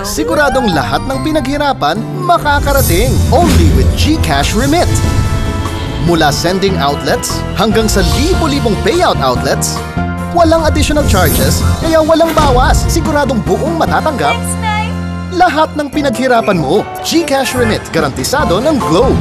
Siguradong lahat ng pinaghirapan makakarating only with GCash Remit. Mula sending outlets hanggang sa libo-libong payout outlets, walang additional charges kaya walang bawas. Siguradong buong matatanggap lahat ng pinaghirapan mo. GCash Remit, garantisado ng Globe.